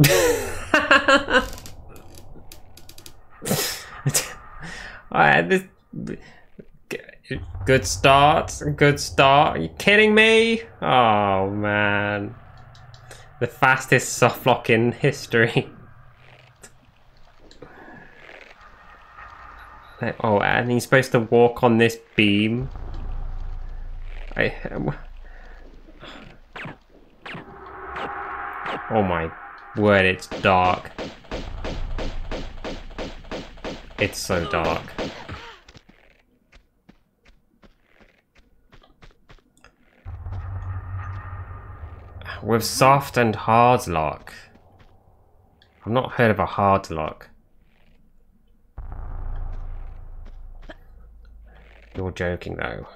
Alright, this good start. Good start. Are you kidding me? Oh man. The fastest soft lock in history. oh, and he's supposed to walk on this beam. I Oh my word, it's dark. It's so dark. With soft and hard lock. I've not heard of a hard lock. You're joking though.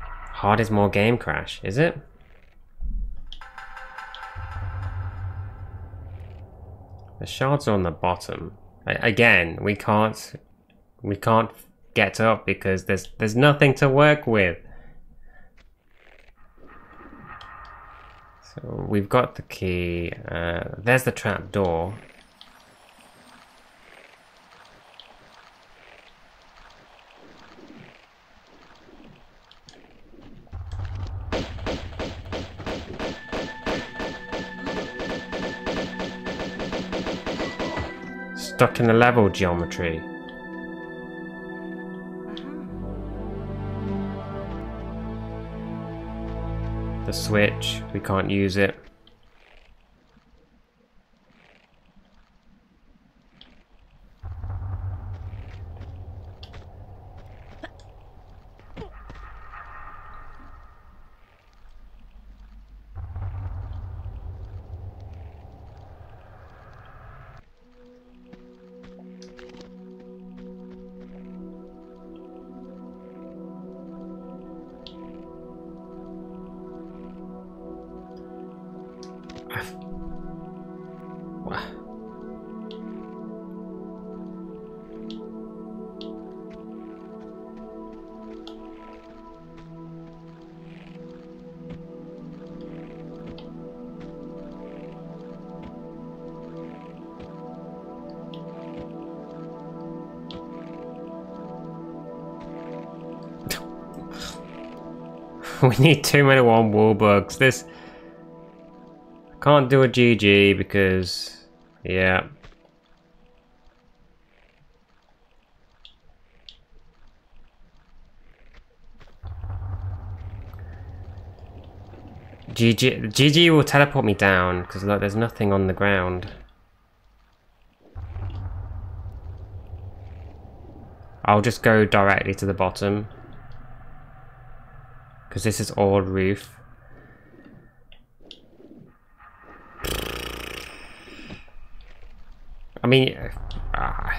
Hard is more game crash, is it? The shards are on the bottom. Again, we can't we can't get up because there's there's nothing to work with. So we've got the key. Uh, there's the trap door. Stuck in the level geometry. The switch, we can't use it. we need too many one wall bugs. This I can't do a GG because yeah. GG GG will teleport me down because look there's nothing on the ground. I'll just go directly to the bottom because this is all roof. I mean, uh,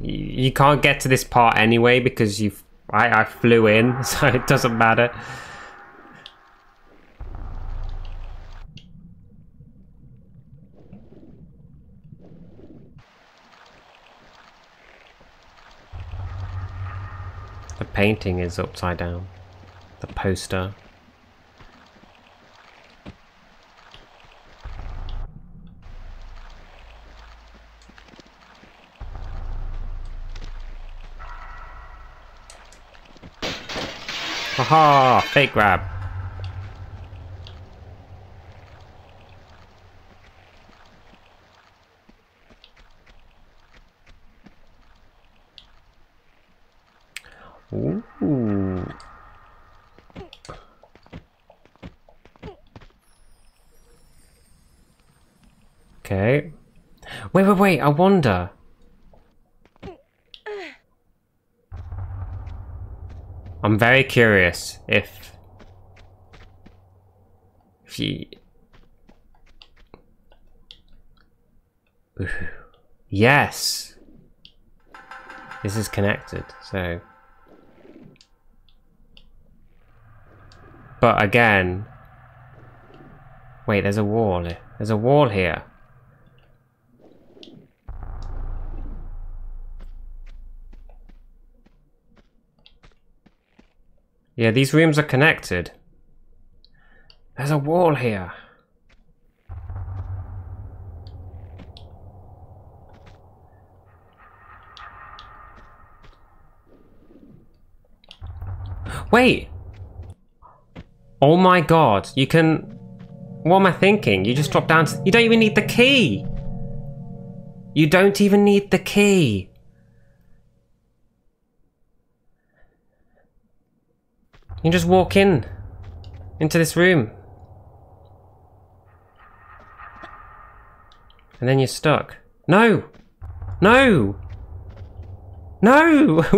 you can't get to this part anyway because you I, I flew in, so it doesn't matter. The painting is upside down the poster. Haha, fake grab. Ooh. Okay. Wait, I wonder. I'm very curious if... If you... Yes! This is connected, so... But again... Wait, there's a wall. There's a wall here. Yeah, these rooms are connected. There's a wall here. Wait! Oh my god, you can... What am I thinking? You just drop down to... You don't even need the key! You don't even need the key! You can just walk in. Into this room. And then you're stuck. No! No! No!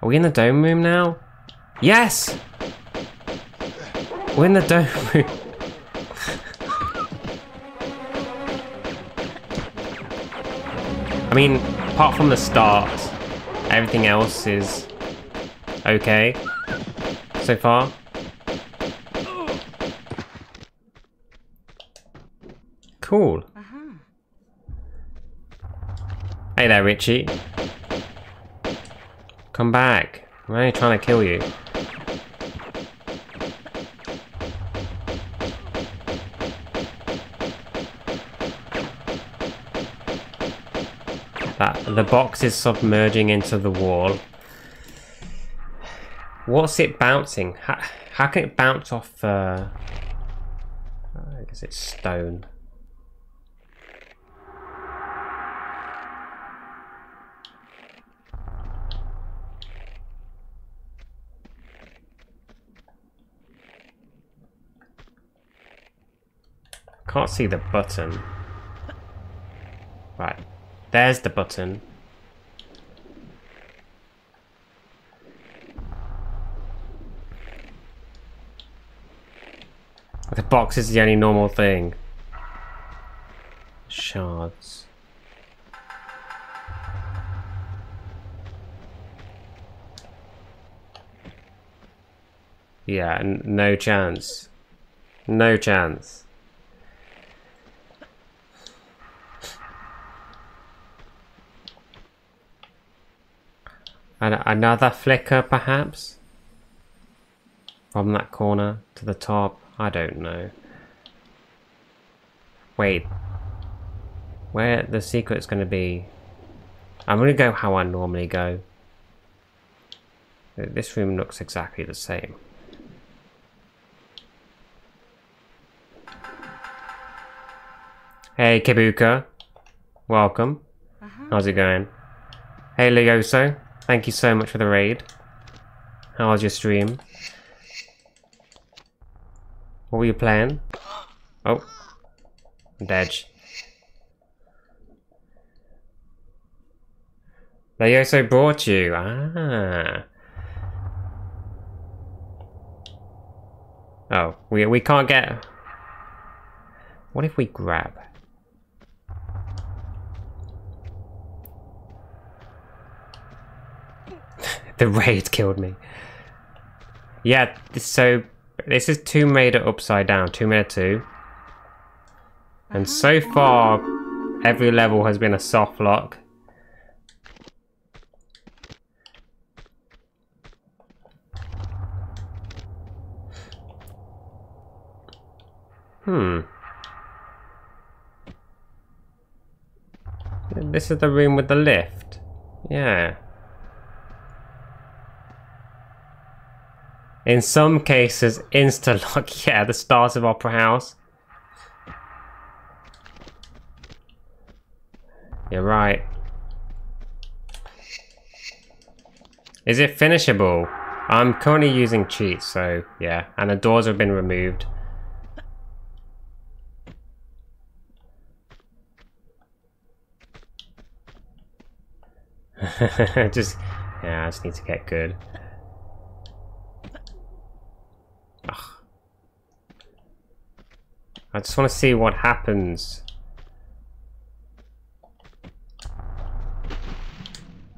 Are we in the dome room now? Yes! We're in the dome room. I mean, apart from the start, everything else is okay so far. Cool. Hey there, Richie. Come back. I'm only trying to kill you. That the box is submerging into the wall. What's it bouncing? How, how can it bounce off? Uh, I guess it's stone. Can't see the button. Right. There's the button. The box is the only normal thing. Shards. Yeah, no chance. No chance. And another flicker, perhaps? From that corner to the top? I don't know. Wait. Where the secret's going to be... I'm going to go how I normally go. This room looks exactly the same. Hey, Kibuka. Welcome. Uh -huh. How's it going? Hey, Leoso. Thank you so much for the raid. How was your stream? What were you playing? Oh. Dead. They also brought you. Ah. Oh, we, we can't get... What if we grab? the raid killed me. Yeah, so this is Tomb Raider Upside Down, Tomb Raider 2. And so far, every level has been a soft lock. Hmm. This is the room with the lift. Yeah. In some cases, insta-lock. Yeah, the start of Opera House. You're right. Is it finishable? I'm currently using cheats, so yeah. And the doors have been removed. just, yeah, I just need to get good. I just want to see what happens.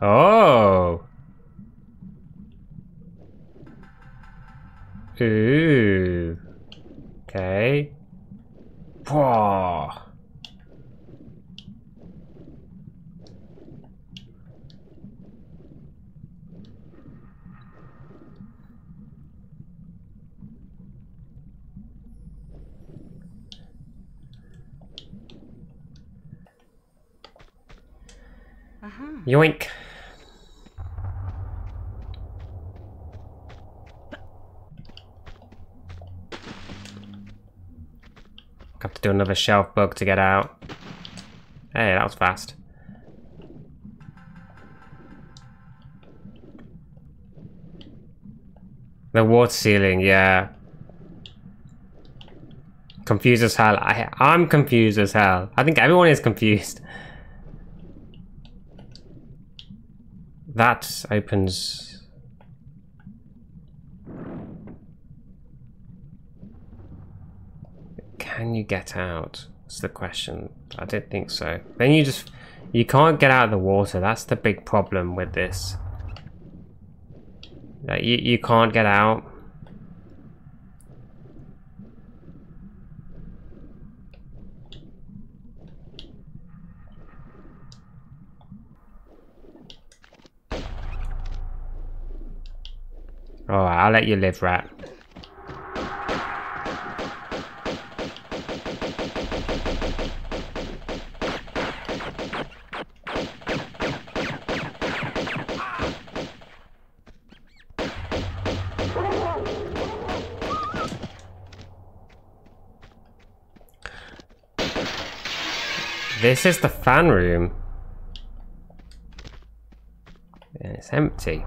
Oh! Ooh. Yoink. Have to do another shelf bug to get out. Hey, that was fast. The water ceiling, yeah. Confused as hell. I, I'm confused as hell. I think everyone is confused. That opens... Can you get out? That's the question. I don't think so. Then you just... You can't get out of the water. That's the big problem with this. Like, you, you can't get out. Oh, I'll let you live, rat. This is the fan room. It's empty.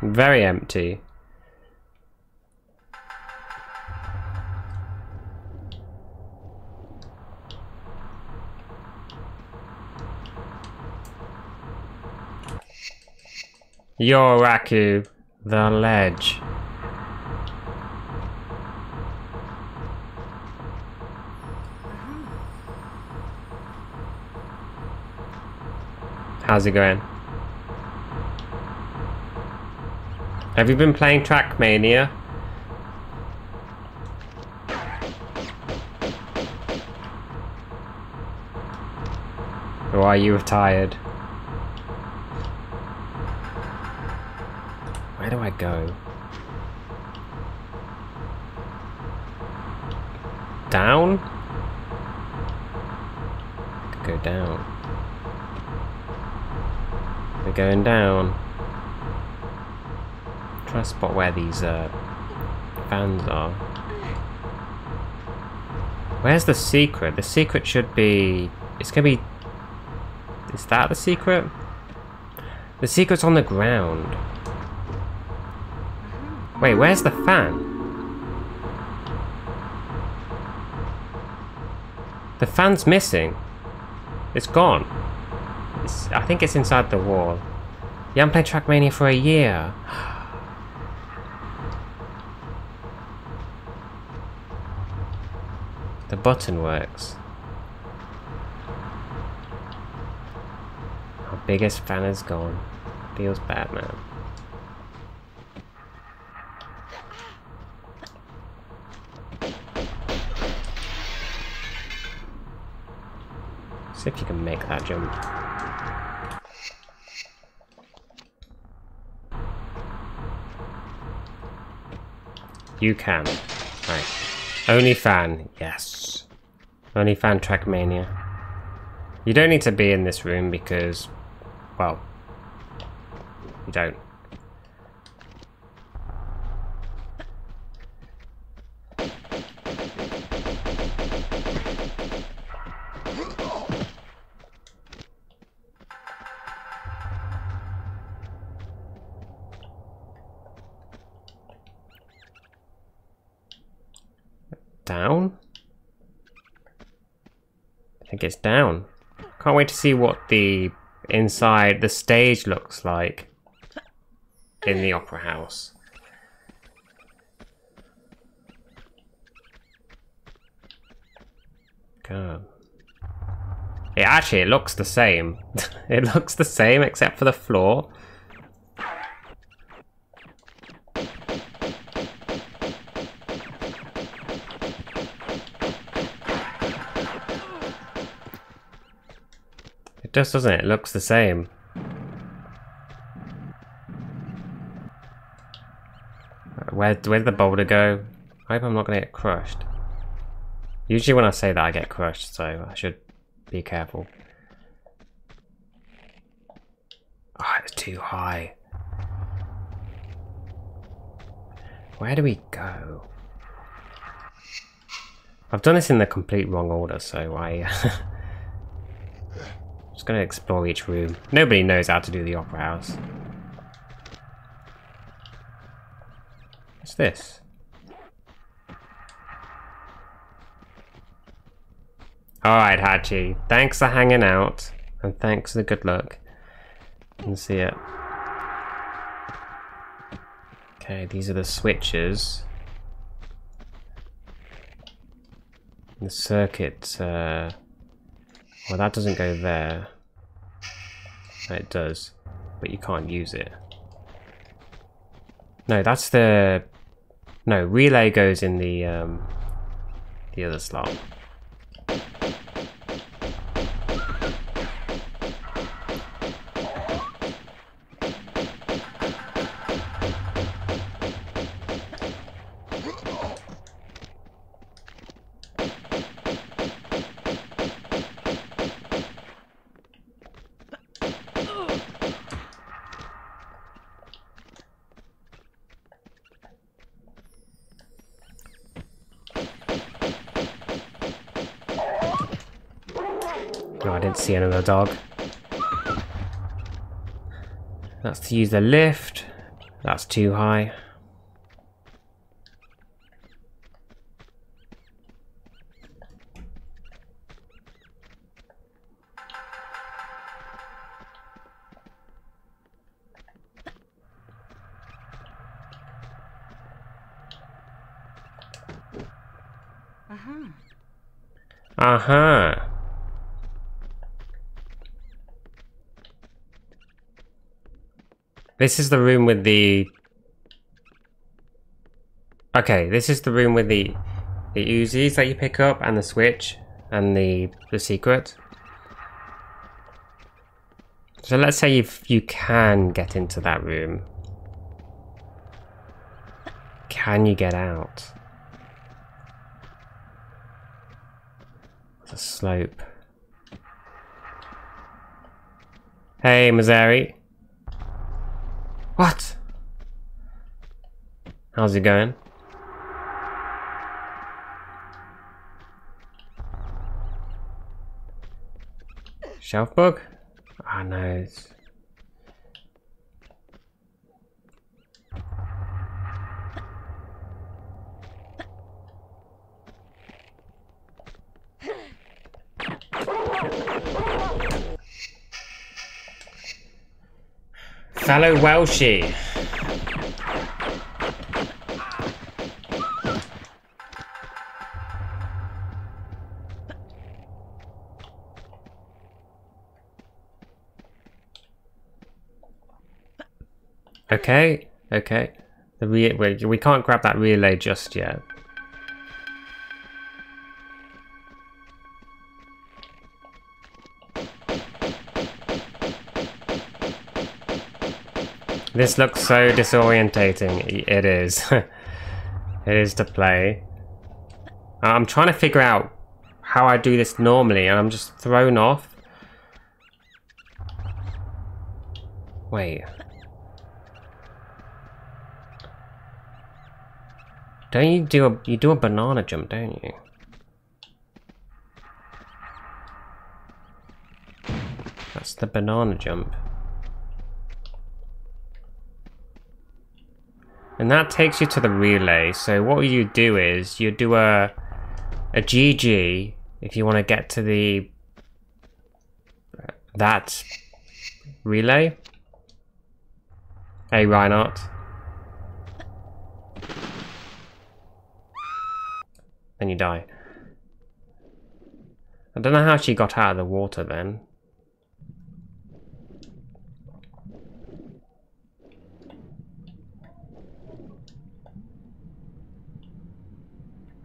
Very empty. Yoraku, the ledge. How's it going? Have you been playing Trackmania? Or are you retired? Where do I go? Down? Go down. We're going down. Try to spot where these uh, fans are. Where's the secret? The secret should be... It's gonna be... Is that the secret? The secret's on the ground. Wait, where's the fan? The fan's missing. It's gone. It's, I think it's inside the wall. You haven't played Trackmania for a year. button works. Our biggest fan is gone. Feels bad, man. See if you can make that jump. You can. Right. Only fan, yes. Only fan Trackmania. You don't need to be in this room because, well, you don't. To see what the inside the stage looks like in the opera house. God. It actually it looks the same. it looks the same except for the floor. Does, doesn't it? It looks the same. Where, where did the boulder go? I hope I'm not going to get crushed. Usually when I say that I get crushed, so I should be careful. Oh, it's too high. Where do we go? I've done this in the complete wrong order, so I... just gonna explore each room. Nobody knows how to do the Opera House. What's this? Alright, Hachi. Thanks for hanging out. And thanks for the good luck. And see it. Okay, these are the switches. The circuit, uh, well that doesn't go there. It does, but you can't use it. No, that's the, no, relay goes in the, um, the other slot. See another dog. That's to use the lift. That's too high. Uh-huh. Uh-huh. This is the room with the... Okay, this is the room with the the Uzis that you pick up and the switch and the the secret. So let's say if you can get into that room. Can you get out? It's a slope. Hey, Mazari. What? How's it going? Shelf bug? Ah, no. It's... Fellow Welshie. Okay, okay. The re we, we can't grab that relay just yet. This looks so disorientating. It is. it is to play. Uh, I'm trying to figure out how I do this normally and I'm just thrown off. Wait. Don't you do a you do a banana jump, don't you? That's the banana jump. And that takes you to the relay. So what you do is you do a a GG if you want to get to the that relay. Hey Reinhardt. Then you die. I don't know how she got out of the water then.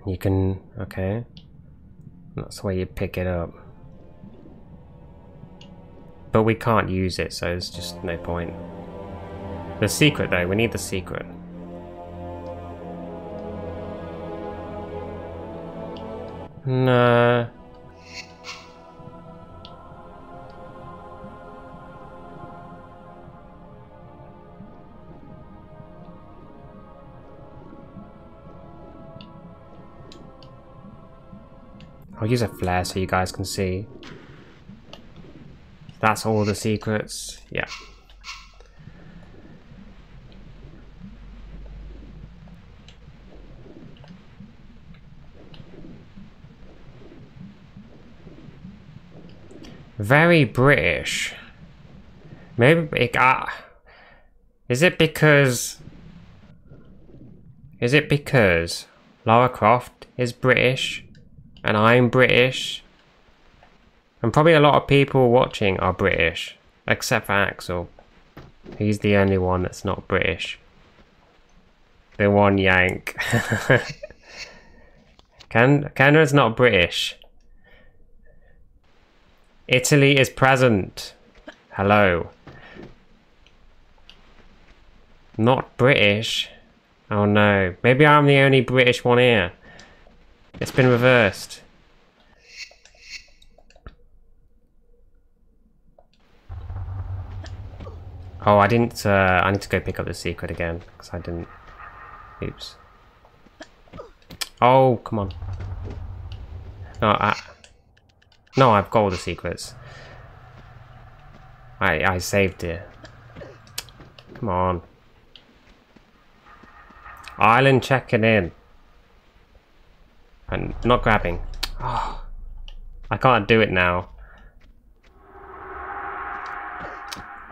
You can, okay. That's where you pick it up. But we can't use it, so it's just no point. The secret though, we need the secret. Nah. I'll use a flare so you guys can see. That's all the secrets. Yeah. Very British. Maybe it, uh, is it because is it because Lara Croft is British and I'm British? And probably a lot of people watching are British, except for Axel. He's the only one that's not British. The one Yank. Can Canada's not British. Italy is present. Hello. Not British. Oh no. Maybe I'm the only British one here. It's been reversed. Oh, I didn't, uh, I need to go pick up the secret again, because I didn't. Oops. Oh, come on. No, I... No, I've got all the secrets. I, I saved it. Come on. Island checking in. And not grabbing. Oh, I can't do it now.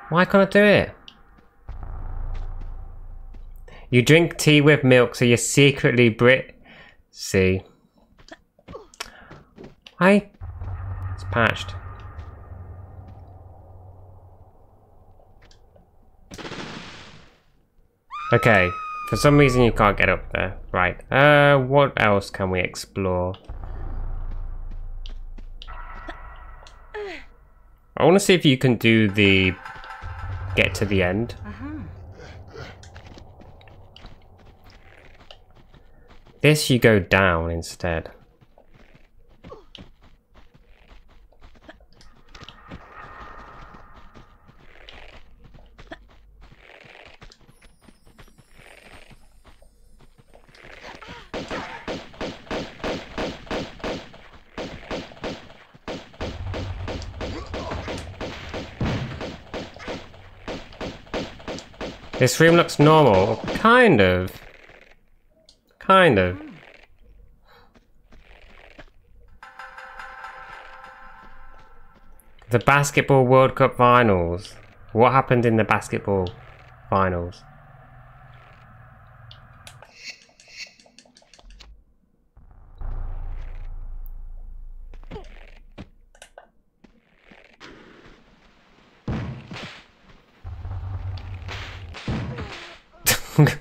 Why can't I do it? You drink tea with milk, so you're secretly Brit. See. I. It's patched. Okay. For some reason you can't get up there. Right. Uh, what else can we explore? I want to see if you can do the get to the end. This you go down instead. This room looks normal. Kind of. Kind of. The Basketball World Cup Finals. What happened in the basketball finals?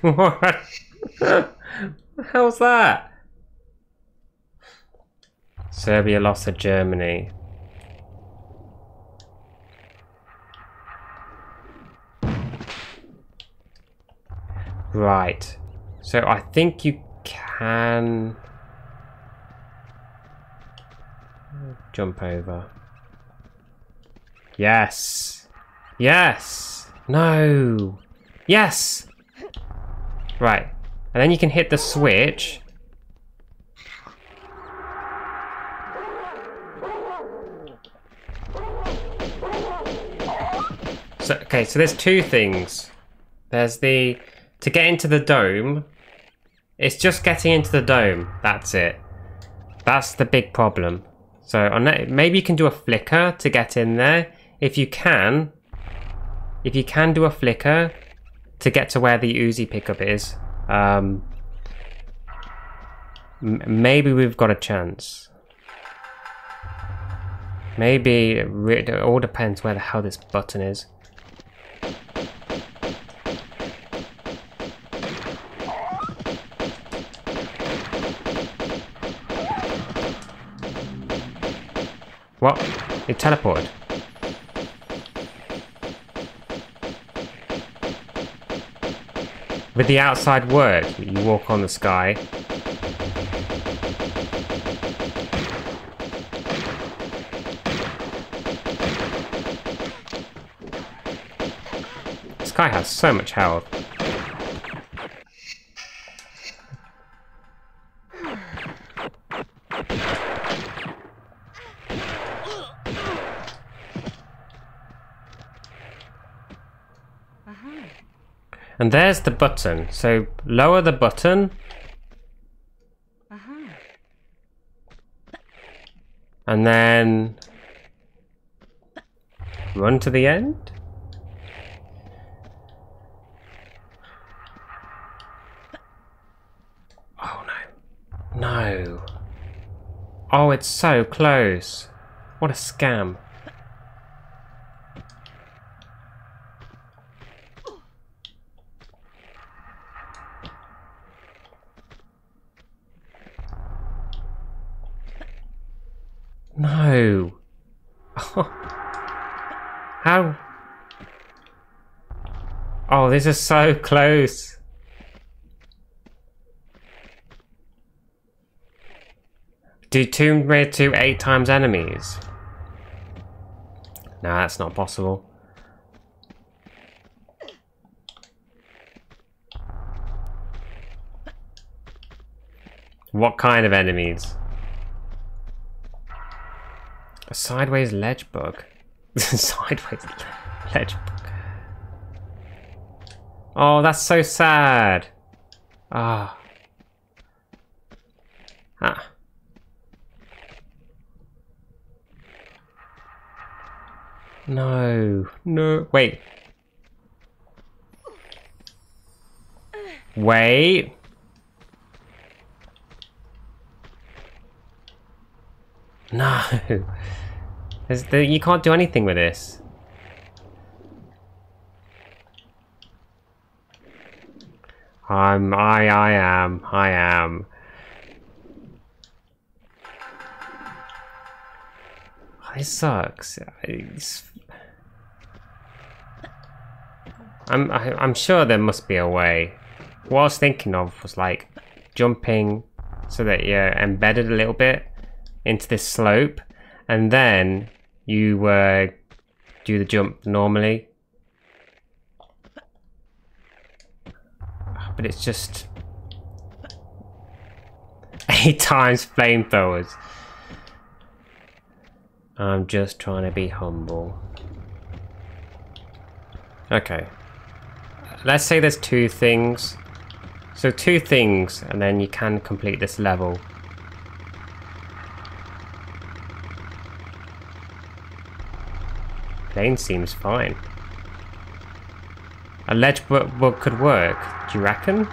what? what hell's that? Serbia lost to Germany. Right. So I think you can jump over. Yes. Yes. No. Yes. Right. And then you can hit the switch. So, okay, so there's two things. There's the to get into the dome, it's just getting into the dome. That's it. That's the big problem. So maybe you can do a flicker to get in there. If you can, if you can do a flicker to get to where the Uzi pickup is, um, maybe we've got a chance. Maybe it all depends where the hell this button is. What? It teleported. With the outside work, you walk on the sky. This guy has so much health. And there's the button. So lower the button Aha. and then run to the end. Oh no. No. Oh, it's so close. What a scam. No. How? Oh, this is so close. Do Tomb Raider 2 eight times enemies? No, that's not possible. What kind of enemies? A sideways ledge bug. sideways ledge bug. Oh, that's so sad. Ah. Ah. No. No. Wait. Wait. No. The, you can't do anything with this. I'm, I, I am, I am. This sucks. It's... I'm, I, I'm sure there must be a way. What I was thinking of was like jumping so that you're embedded a little bit into this slope and then you uh, do the jump normally. But it's just eight times flamethrowers. I'm just trying to be humble. Okay. Let's say there's two things. So two things, and then you can complete this level. Plane seems fine. A ledge bug could work, do you reckon?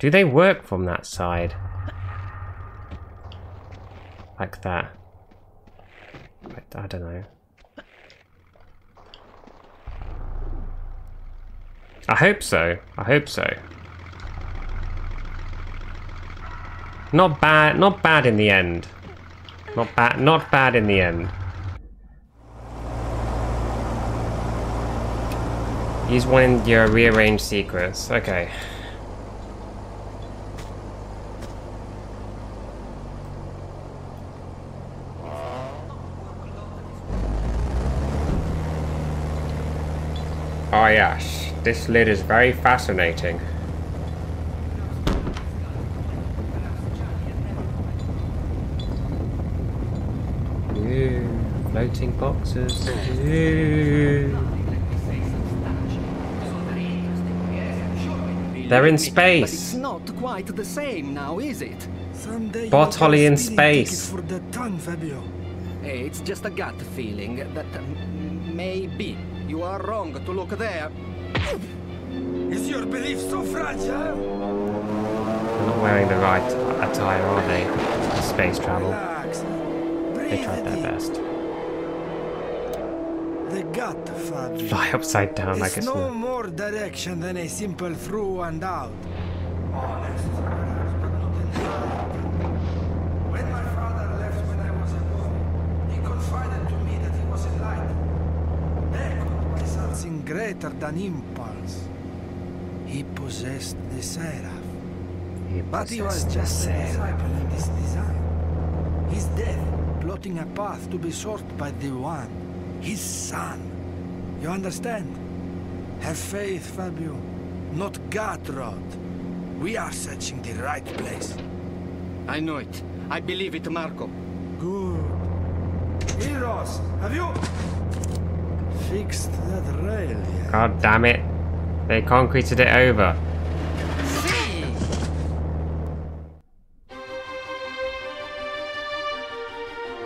Do they work from that side? Like that? I don't know. I hope so. I hope so. Not bad. Not bad in the end. Not bad. Not bad in the end. Use one in your rearranged secrets. Okay. Oh yes, this lid is very fascinating. Ooh, floating boxes. They're in But it's space. not quite the same now, is it? Someday Bartoli you'll in get a speeding space. For the ton, Fabio. It's just a gut feeling that um, maybe you are wrong to look there. Is your belief so fragile? They're not wearing the right attire, are they? Space travel. Relax. They tried their deep. best. Fabio. Fly upside down like a It's no more direction than a simple through and out. Honest, perhaps, but not entirely. When my father left when I was a boy, he confided to me that he was enlightened. Beckoned by something greater than impulse. He possessed the seraph. But he was just a disciple in this design. His death, plotting a path to be sought by the One, his son. You understand? Have faith, Fabio. Not God rot. We are searching the right place. I know it. I believe it, Marco. Good. Eros, have you fixed that rail yet? God damn it. They concreted it over.